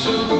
to